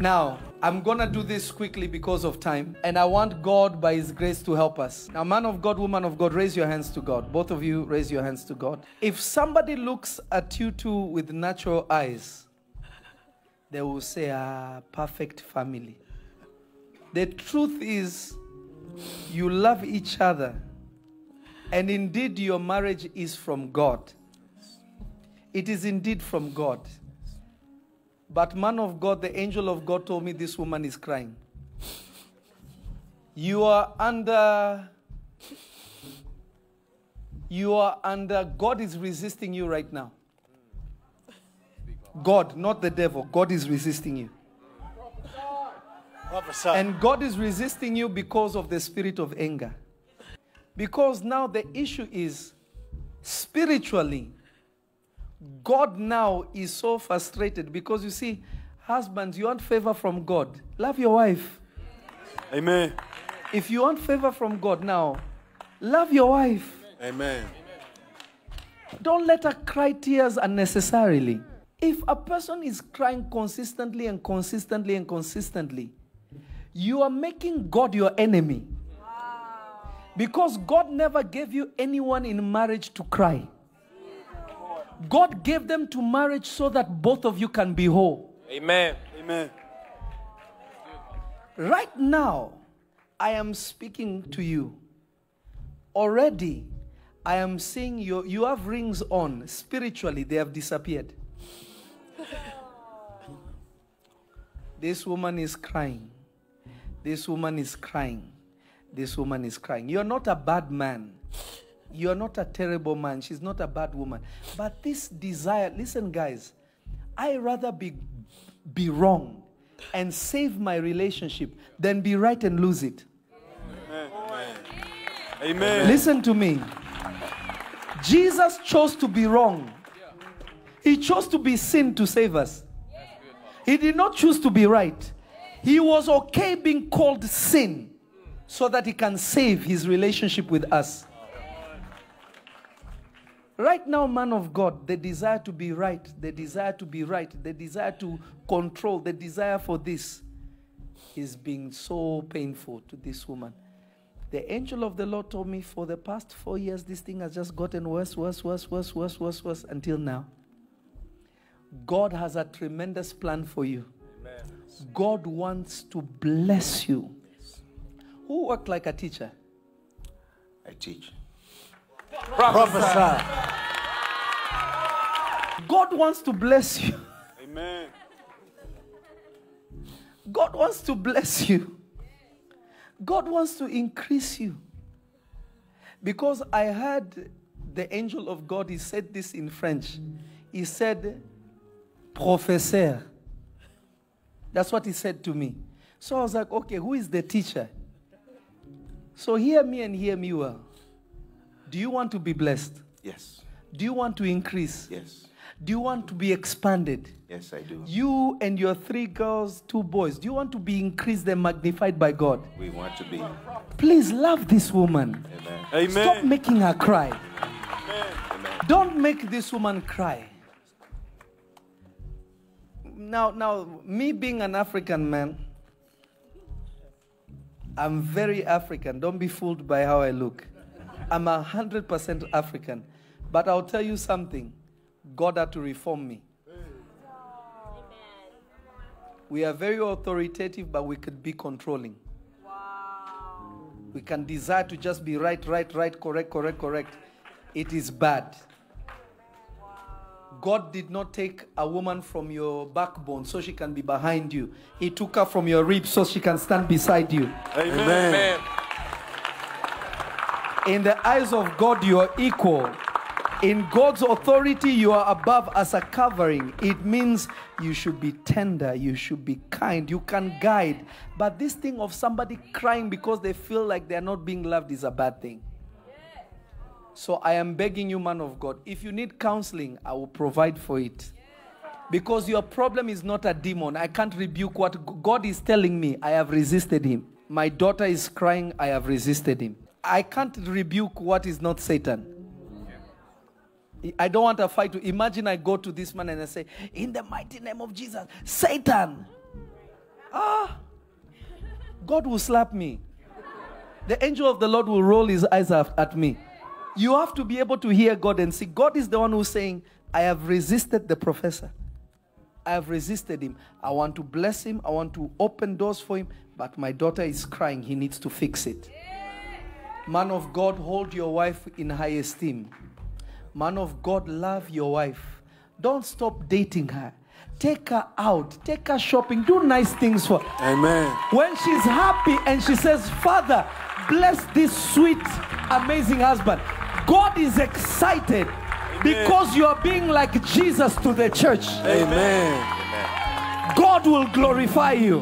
Now, I'm gonna do this quickly because of time, and I want God by His grace to help us. Now, man of God, woman of God, raise your hands to God. Both of you, raise your hands to God. If somebody looks at you two with natural eyes, they will say, ah, perfect family. The truth is, you love each other, and indeed, your marriage is from God. It is indeed from God. But, man of God, the angel of God told me this woman is crying. You are under. You are under. God is resisting you right now. God, not the devil. God is resisting you. And God is resisting you because of the spirit of anger. Because now the issue is spiritually, God now is so frustrated because you see, husbands, you want favor from God. Love your wife. Amen. If you want favor from God now, love your wife. Amen. Don't let her cry tears unnecessarily. If a person is crying consistently and consistently and consistently, you are making God your enemy. Because God never gave you anyone in marriage to cry. God gave them to marriage so that both of you can be whole. Amen. Amen. Right now, I am speaking to you. Already, I am seeing you, you have rings on. Spiritually, they have disappeared. This woman is crying. This woman is crying. This woman is crying. You're not a bad man. You're not a terrible man. She's not a bad woman. But this desire, listen, guys, I rather be, be wrong and save my relationship than be right and lose it. Amen. Listen to me. Jesus chose to be wrong. He chose to be sin to save us. He did not choose to be right. He was okay being called sin so that he can save his relationship with us. Right now, man of God, the desire to be right, the desire to be right, the desire to control, the desire for this is being so painful to this woman. The angel of the Lord told me for the past four years, this thing has just gotten worse, worse, worse, worse, worse, worse, worse until now. God has a tremendous plan for you. God wants to bless you. Who worked like a teacher? I teach. Prophesy. God wants to bless you. Amen. God wants to bless you. God wants to increase you. Because I heard the angel of God, he said this in French. He said, Professeur. That's what he said to me. So I was like, okay, who is the teacher? So hear me and hear me well. Do you want to be blessed? Yes. Do you want to increase? Yes. Do you want to be expanded? Yes, I do. You and your three girls, two boys, do you want to be increased and magnified by God? We want to be. Please love this woman. Amen. Amen. Stop making her cry. Amen. Don't make this woman cry. Now, now, me being an African man, I'm very African. Don't be fooled by how I look. I'm a hundred percent African. But I'll tell you something. God had to reform me. We are very authoritative, but we could be controlling. We can desire to just be right, right, right, correct, correct, correct. It is bad. God did not take a woman from your backbone so she can be behind you. He took her from your ribs so she can stand beside you. Amen. Amen. In the eyes of God, you are equal. In God's authority, you are above as a covering. It means you should be tender, you should be kind, you can guide. But this thing of somebody crying because they feel like they're not being loved is a bad thing. So I am begging you, man of God, if you need counseling, I will provide for it. Because your problem is not a demon. I can't rebuke what God is telling me. I have resisted him. My daughter is crying. I have resisted him. I can't rebuke what is not Satan. I don't want a fight. To imagine I go to this man and I say, In the mighty name of Jesus, Satan, Ah, God will slap me. The angel of the Lord will roll his eyes at me. You have to be able to hear God and see. God is the one who's saying, I have resisted the professor. I have resisted him. I want to bless him. I want to open doors for him. But my daughter is crying. He needs to fix it. Man of God, hold your wife in high esteem. Man of God, love your wife. Don't stop dating her. Take her out. Take her shopping. Do nice things for her. Amen. When she's happy and she says, Father, bless this sweet, amazing husband, God is excited because you are being like Jesus to the church. Amen. God will glorify you.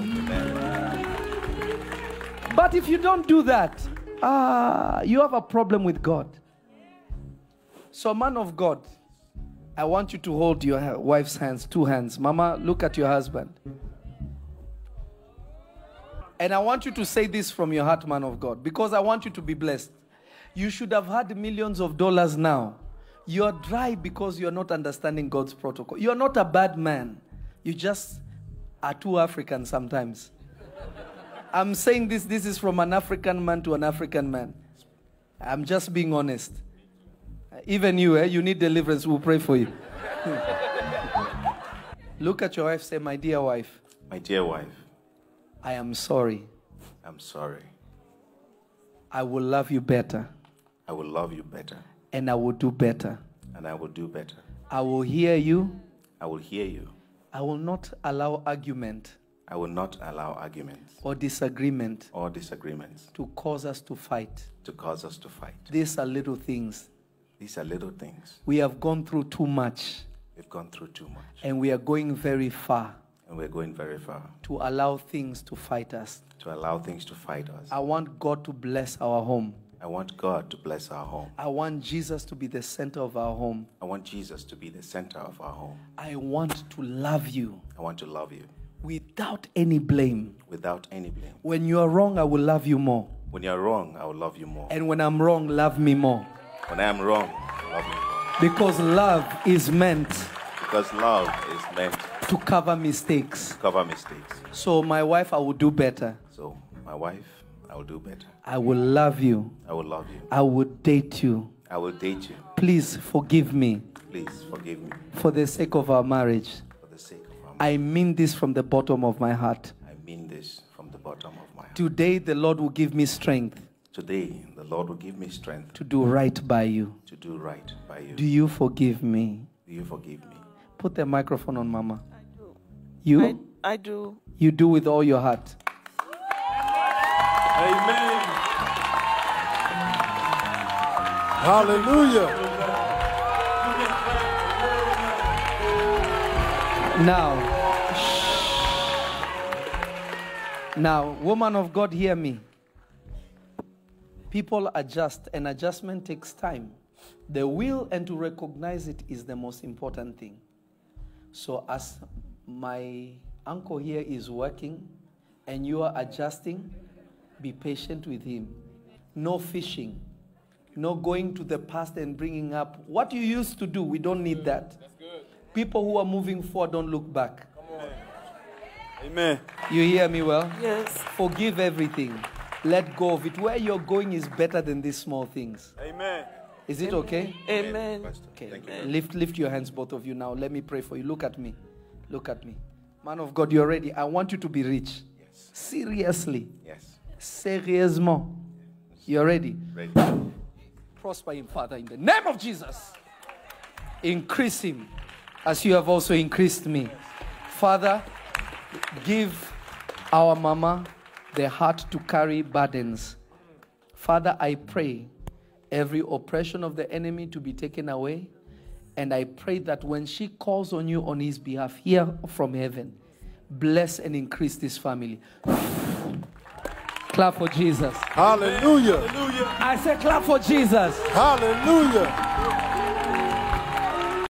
But if you don't do that, ah, you have a problem with God. So, man of God, I want you to hold your wife's hands, two hands. Mama, look at your husband. And I want you to say this from your heart, man of God, because I want you to be blessed. You should have had millions of dollars now. You are dry because you are not understanding God's protocol. You are not a bad man. You just are too African sometimes. I'm saying this, this is from an African man to an African man. I'm just being honest. Even you, eh, you need deliverance, we'll pray for you. Look at your wife, say, My dear wife, My dear wife, I am sorry. I'm sorry. I will love you better I will love you better and I will do better. and I will do better. I will hear you. I will hear you. I will not allow argument I will not allow arguments or disagreement or disagreements to cause us to fight. to cause us to fight. These are little things. These are little things. We have gone through too much We've gone through too much and we are going very far and we're going very far to allow things to fight us. to allow things to fight us. I want God to bless our home. I want God to bless our home. I want Jesus to be the center of our home. I want Jesus to be the center of our home. I want to love you I want to love you without any blame. without any blame. When you are wrong, I will love you more. When you're wrong, I will love you more. And when I'm wrong, love me more. When I am wrong, love me more. Because love is meant Because love is meant to cover mistakes. to cover mistakes. So, my wife, I will do better. So, my wife, I will do better. I will love you. I will love you. I will date you. I will date you. Please forgive me Please forgive me for the sake of our marriage. for the sake of our marriage. I mean this from the bottom of my heart. I mean this from the bottom of my heart. Today, the Lord will give me strength Today, the Lord will give me strength to do right by you. to do right by you. Do you forgive me? Do you forgive me? Put the microphone on, Mama. I do. You? I, I do. You do with all your heart. Amen. Hallelujah. Now, now, woman of God, hear me. People adjust, and adjustment takes time. The will and to recognize it is the most important thing. So, as my uncle here is working and you are adjusting, be patient with him. No fishing, no going to the past and bringing up what you used to do. We don't need that. People who are moving forward don't look back. Amen. You hear me well? Yes. Forgive everything. Let go of it. Where you're going is better than these small things. Amen. Is it okay? Amen. Pastor, Okay. Thank you. Lift lift your hands, both of you now. Let me pray for you. Look at me. Look at me. Man of God, you're ready. I want you to be rich. Yes. Seriously. Yes. Sérieusement. You're ready. Ready. Prosper him, Father, in the name of Jesus. Increase him as you have also increased me. Father, give our mama the heart to carry burdens. Father, I pray every oppression of the enemy to be taken away. And I pray that when she calls on you on his behalf, hear from heaven. Bless and increase this family. Clap for Jesus. Hallelujah. I say, clap for Jesus. Hallelujah.